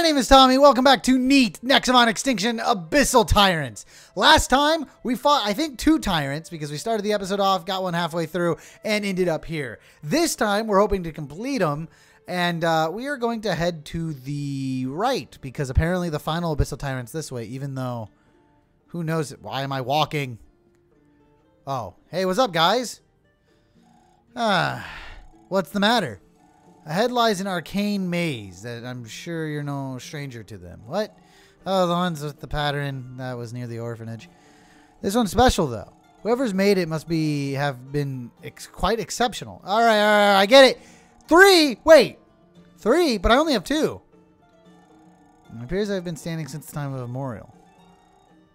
My name is Tommy. Welcome back to Neat Nexomon Extinction Abyssal Tyrants. Last time we fought, I think, two tyrants because we started the episode off, got one halfway through, and ended up here. This time we're hoping to complete them, and uh, we are going to head to the right because apparently the final Abyssal Tyrant's this way, even though who knows Why am I walking? Oh, hey, what's up, guys? Ah, what's the matter? Ahead lies an arcane maze that I'm sure you're no stranger to them. What? Oh, the ones with the pattern that was near the orphanage. This one's special though. Whoever's made it must be have been ex quite exceptional. All right, all right, I get it. Three. Wait, three, but I only have two. It appears I've been standing since the time of memorial.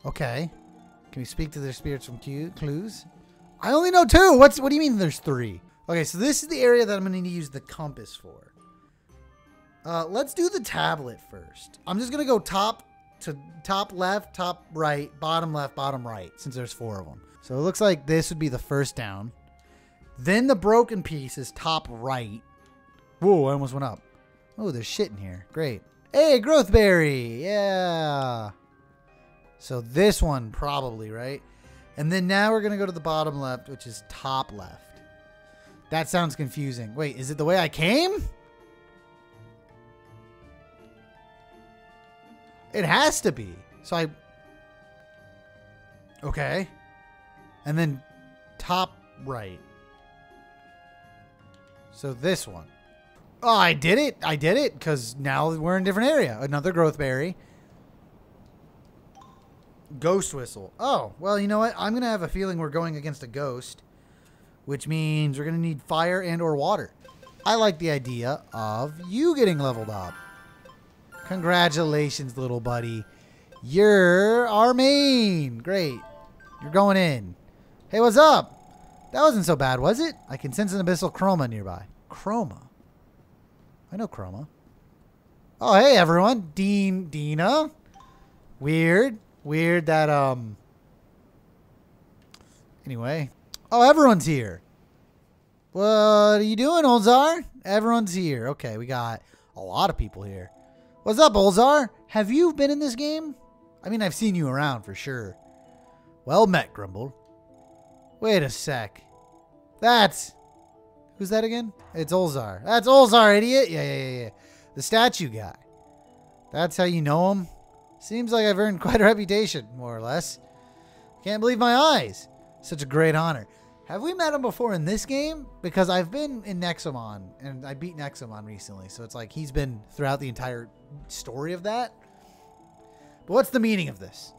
Okay. Can we speak to their spirits from clues? I only know two. What's what do you mean there's three? Okay, so this is the area that I'm going to need to use the compass for. Uh, let's do the tablet first. I'm just going to go top to top left, top right, bottom left, bottom right, since there's four of them. So it looks like this would be the first down. Then the broken piece is top right. Whoa, I almost went up. Oh, there's shit in here. Great. Hey, growth berry. Yeah. So this one probably, right? And then now we're going to go to the bottom left, which is top left. That sounds confusing. Wait, is it the way I came? It has to be. So I... Okay. And then top right. So this one. Oh, I did it. I did it because now we're in a different area. Another growth berry. Ghost whistle. Oh, well, you know what? I'm going to have a feeling we're going against a ghost which means we're going to need fire and or water. I like the idea of you getting leveled up. Congratulations, little buddy. You're our main. Great. You're going in. Hey, what's up? That wasn't so bad, was it? I can sense an abyssal chroma nearby. Chroma? I know chroma. Oh, hey, everyone. Dean, Dina. Weird. Weird that, um... Anyway, Oh, everyone's here. What are you doing, Olzar? Everyone's here. Okay, we got a lot of people here. What's up, Olzar? Have you been in this game? I mean, I've seen you around for sure. Well met, Grumble. Wait a sec. That's... Who's that again? It's Olzar. That's Olzar, idiot. Yeah, yeah, yeah, yeah. The statue guy. That's how you know him? Seems like I've earned quite a reputation, more or less. Can't believe my eyes. Such a great honor. Have we met him before in this game? Because I've been in Nexomon, and I beat Nexomon recently, so it's like he's been throughout the entire story of that. But what's the meaning of this?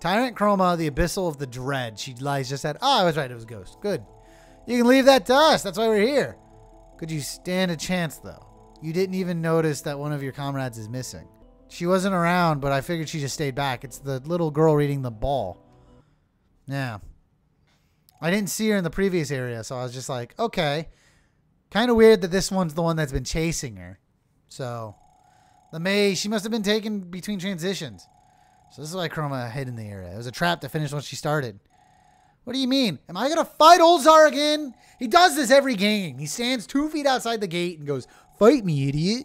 Tyrant Chroma, the Abyssal of the Dread. She lies just said, oh, ah, I was right, it was Ghost. Good. You can leave that to us. That's why we're here. Could you stand a chance, though? You didn't even notice that one of your comrades is missing. She wasn't around, but I figured she just stayed back. It's the little girl reading the ball. Yeah. I didn't see her in the previous area, so I was just like, okay. Kind of weird that this one's the one that's been chasing her. So, the May, she must have been taken between transitions. So this is why Chroma hid in the area. It was a trap to finish once she started. What do you mean? Am I going to fight Olzar again? He does this every game. He stands two feet outside the gate and goes, fight me, idiot.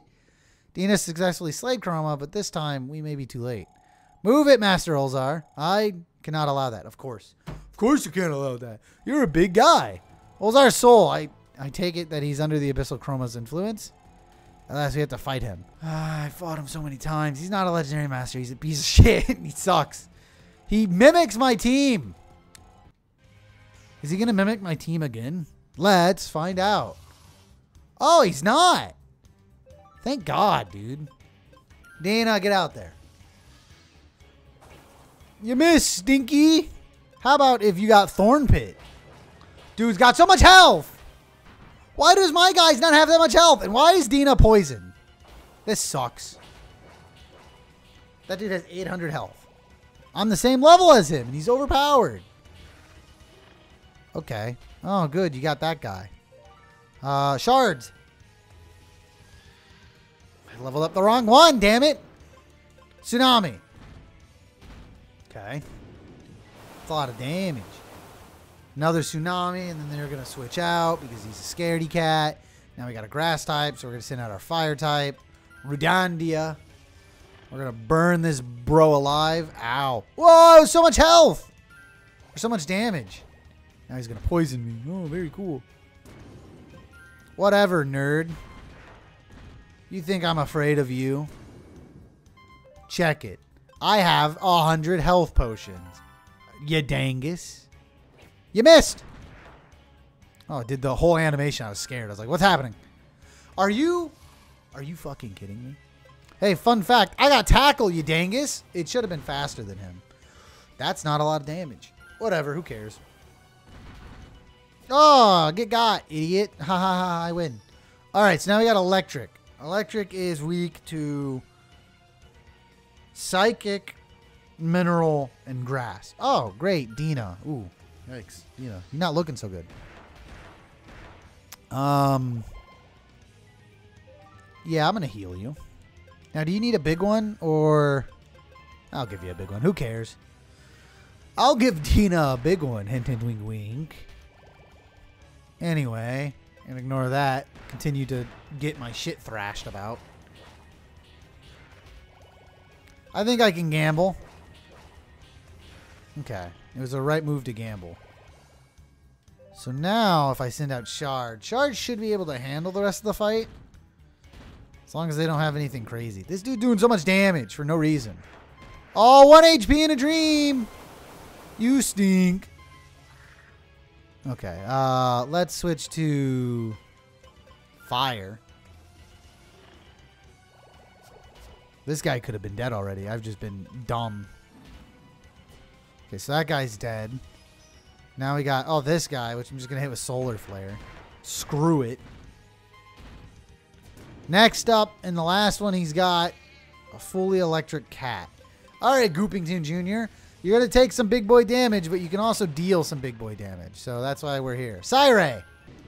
Dina successfully slayed Chroma, but this time we may be too late. Move it, Master Olzar. I cannot allow that, of course. Of course you can't allow that. You're a big guy. Olzar Soul. I, I take it that he's under the Abyssal Chroma's influence. Unless we have to fight him. Ah, I fought him so many times. He's not a legendary master. He's a piece of shit. he sucks. He mimics my team. Is he going to mimic my team again? Let's find out. Oh, he's not. Thank God, dude. Dana, get out there. You missed, Stinky. How about if you got Thorn Pit? Dude's got so much health. Why does my guys not have that much health? And why is Dina poison? This sucks. That dude has 800 health. I'm the same level as him, and he's overpowered. Okay. Oh, good. You got that guy. Uh, shards. I leveled up the wrong one, damn it. Tsunami. Okay. A lot of damage. Another tsunami, and then they're going to switch out because he's a scaredy cat. Now we got a grass type, so we're going to send out our fire type. Rudandia. We're gonna burn this bro alive. Ow. Whoa, so much health! So much damage. Now he's gonna poison me. Oh, very cool. Whatever, nerd. You think I'm afraid of you? Check it. I have a hundred health potions. You dangus. You missed. Oh, it did the whole animation. I was scared. I was like, what's happening? Are you... Are you fucking kidding me? Hey, fun fact. I got tackle, you dangus. It should have been faster than him. That's not a lot of damage. Whatever. Who cares? Oh, get got, idiot. Ha ha ha. I win. All right, so now we got electric. Electric is weak to psychic, mineral, and grass. Oh, great. Dina. Ooh, yikes. Dina, you're not looking so good. Um, yeah, I'm to heal you. Now, do you need a big one or... I'll give you a big one. Who cares? I'll give Dina a big one. Hint, hint, wink, wink. Anyway, and ignore that. Continue to get my shit thrashed about. I think I can gamble. Okay. It was a right move to gamble. So now, if I send out Shard, Shard should be able to handle the rest of the fight. As long as they don't have anything crazy. This dude doing so much damage for no reason. Oh, 1 HP in a dream! You stink. Okay, uh, let's switch to fire. This guy could have been dead already. I've just been dumb. Okay, so that guy's dead. Now we got, oh, this guy, which I'm just going to hit with Solar Flare. Screw it. Next up, and the last one, he's got a fully electric cat. All right, Goopington Jr., you're going to take some big boy damage, but you can also deal some big boy damage. So that's why we're here. Cyray.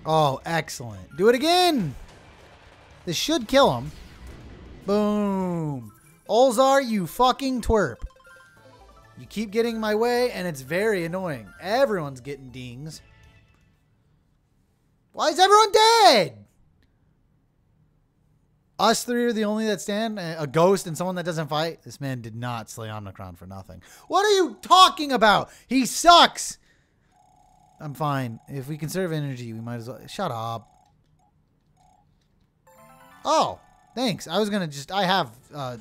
Oh, excellent. Do it again. This should kill him. Boom. Olzar, you fucking twerp. You keep getting my way, and it's very annoying. Everyone's getting dings. Why is everyone dead? Us three are the only that stand. A ghost and someone that doesn't fight. This man did not slay Omnicron for nothing. What are you talking about? He sucks. I'm fine. If we conserve energy, we might as well. Shut up. Oh, thanks. I was going to just. I have uh,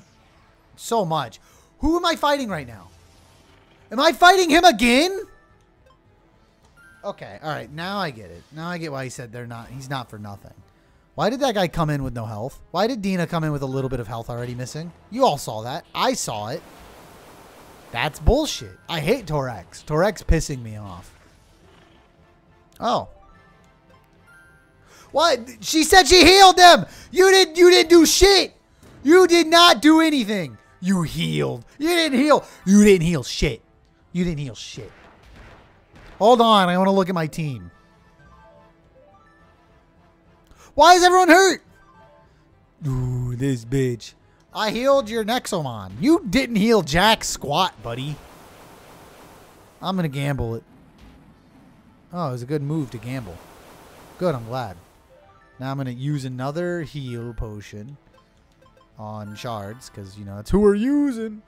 so much. Who am I fighting right now? Am I fighting him again? Okay. All right. Now I get it. Now I get why he said they're not. He's not for nothing. Why did that guy come in with no health? Why did Dina come in with a little bit of health already missing? You all saw that. I saw it. That's bullshit. I hate Torax. Torax pissing me off. Oh. What? She said she healed them. You didn't you didn't do shit. You did not do anything. You healed. You didn't heal. You didn't heal shit. You didn't heal shit. Hold on. I want to look at my team. Why is everyone hurt? Ooh, this bitch. I healed your Nexomon. You didn't heal Jack squat, buddy. I'm going to gamble it. Oh, it was a good move to gamble. Good, I'm glad. Now I'm going to use another heal potion on shards because, you know, that's who we're using.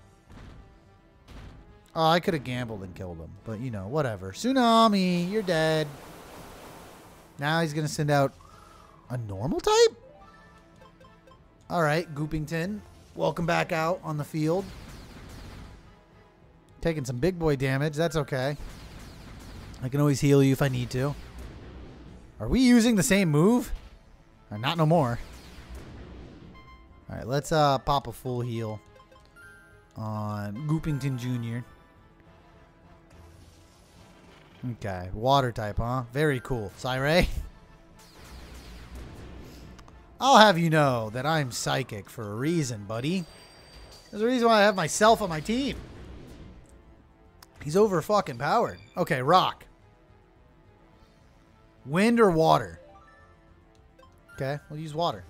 Oh, I could have gambled and killed him. But, you know, whatever. Tsunami, you're dead. Now he's going to send out a normal type? All right, Goopington. Welcome back out on the field. Taking some big boy damage. That's okay. I can always heal you if I need to. Are we using the same move? Or not no more. All right, let's uh, pop a full heal on Goopington Jr. Okay, water type, huh? Very cool. Cyray. I'll have you know that I'm psychic for a reason, buddy. There's a reason why I have myself on my team. He's over fucking powered. Okay, rock. Wind or water? Okay, we'll use water.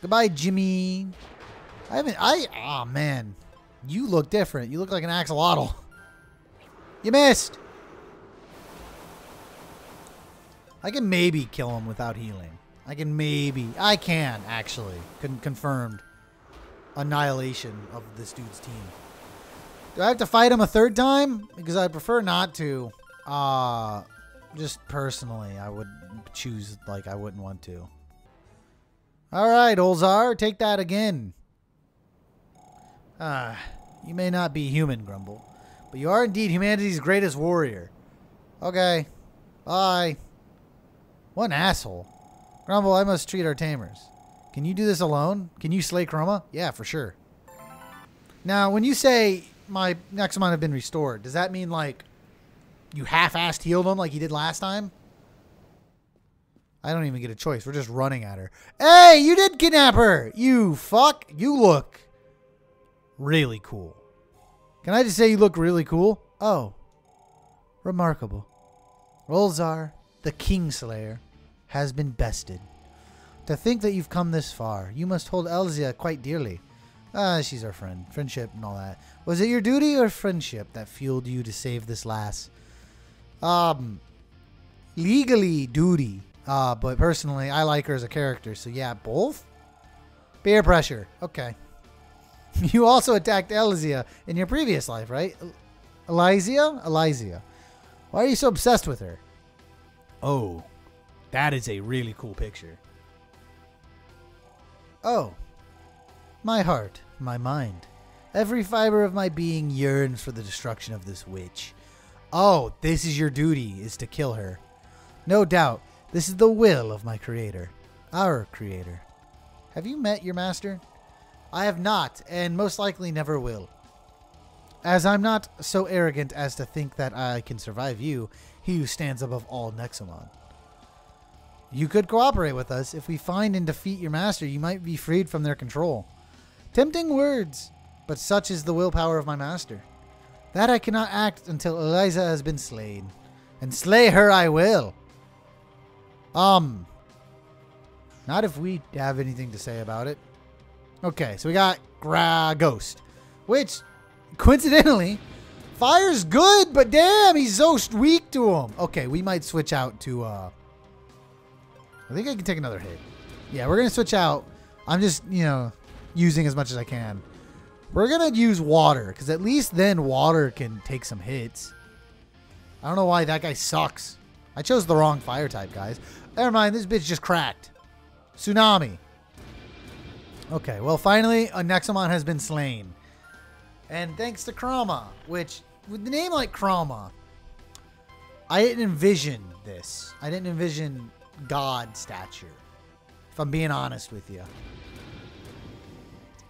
Goodbye, Jimmy. I haven't, I, oh man. You look different. You look like an axolotl. You missed. I can maybe kill him without healing. I can maybe. I can, actually. Con confirmed. annihilation of this dude's team. Do I have to fight him a third time? Because I prefer not to. Uh, just personally, I would choose like I wouldn't want to. All right, Olzar, take that again. Ah, you may not be human, Grumble, but you are indeed humanity's greatest warrior. Okay, bye. What an asshole. Grumble, I must treat our tamers. Can you do this alone? Can you slay Chroma? Yeah, for sure. Now, when you say my Nexomon have been restored, does that mean like you half-assed healed him like you did last time? I don't even get a choice. We're just running at her. Hey, you did kidnap her! You fuck! You look really cool. Can I just say you look really cool? Oh. Remarkable. Rolzar, the Kingslayer, has been bested. To think that you've come this far, you must hold Elzia quite dearly. Ah, she's our friend. Friendship and all that. Was it your duty or friendship that fueled you to save this lass? Um, legally duty. Uh, but personally, I like her as a character. So yeah, both? Peer pressure. Okay. You also attacked Elzia in your previous life, right? Elysia? Elysia. Why are you so obsessed with her? Oh, that is a really cool picture. Oh, my heart, my mind. Every fiber of my being yearns for the destruction of this witch. Oh, this is your duty, is to kill her. No doubt, this is the will of my creator, our creator. Have you met your master? I have not, and most likely never will. As I'm not so arrogant as to think that I can survive you, he who stands above all Nexomon. You could cooperate with us. If we find and defeat your master, you might be freed from their control. Tempting words, but such is the willpower of my master. That I cannot act until Eliza has been slain. And slay her I will. Um. Not if we have anything to say about it. Okay, so we got Gra Ghost. Which, coincidentally, fire's good, but damn, he's so weak to him. Okay, we might switch out to, uh... I think I can take another hit. Yeah, we're going to switch out. I'm just, you know, using as much as I can. We're going to use water, because at least then water can take some hits. I don't know why that guy sucks. I chose the wrong fire type, guys. Never mind, this bitch just cracked. Tsunami. Okay, well, finally, a Nexomon has been slain. And thanks to Chroma, which, with the name like Chroma, I didn't envision this. I didn't envision God stature. If I'm being honest with you.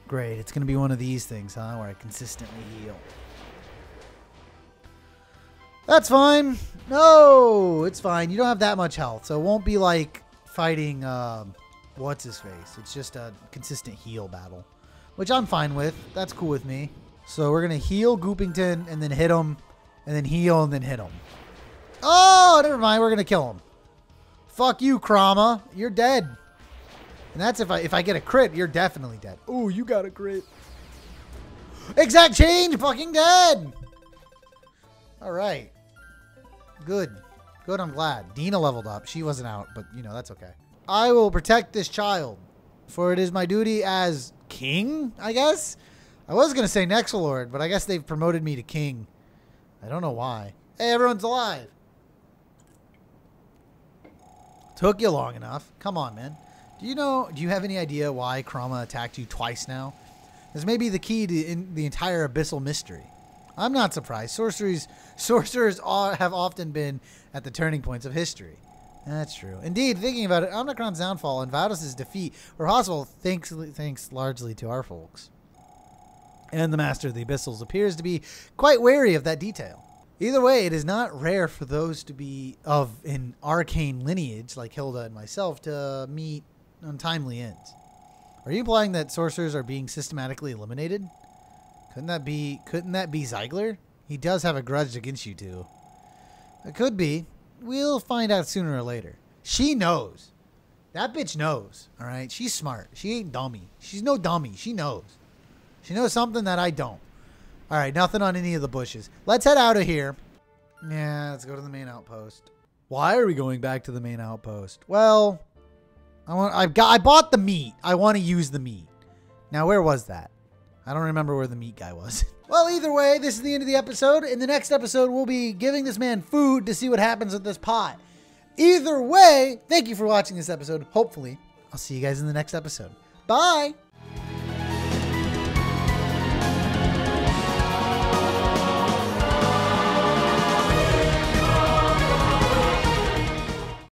Great. It's to be one of these things, huh? Where I consistently heal. That's fine. No, it's fine. You don't have that much health. So it won't be like fighting, um, what's his face. It's just a consistent heal battle. Which I'm fine with. That's cool with me. So we're to heal Goopington and then hit him. And then heal and then hit him. Oh, never mind. We're to kill him. Fuck you, Chroma. You're dead. And that's if I if I get a crit, you're definitely dead. Oh, you got a crit. Exact change, fucking dead. All right. Good. Good, I'm glad. Dina leveled up. She wasn't out, but you know, that's okay. I will protect this child, for it is my duty as king, I guess? I was going to say Nexalord, but I guess they've promoted me to king. I don't know why. Hey, everyone's alive. Took you long enough. Come on, man. Do you know, do you have any idea why Chroma attacked you twice now? This may be the key to the entire abyssal mystery. I'm not surprised. Sorceries, sorcerers have often been at the turning points of history. That's true. Indeed, thinking about it, Omnicron's downfall and Vados' defeat were possible thanks, thanks largely to our folks. And the Master of the Abyssals appears to be quite wary of that detail. Either way, it is not rare for those to be of an arcane lineage, like Hilda and myself, to meet untimely ends. Are you implying that sorcerers are being systematically eliminated? Couldn't that be couldn't that be Zeigler? He does have a grudge against you two. It could be. We'll find out sooner or later. She knows. That bitch knows. All right. She's smart. She ain't dummy. She's no dummy. She knows. She knows something that I don't. All right, nothing on any of the bushes. Let's head out of here. Yeah, let's go to the main outpost. Why are we going back to the main outpost? Well, I want I've got I bought the meat. I want to use the meat. Now, where was that? I don't remember where the meat guy was. well, either way, this is the end of the episode. In the next episode, we'll be giving this man food to see what happens with this pot. Either way, thank you for watching this episode. Hopefully, I'll see you guys in the next episode. Bye.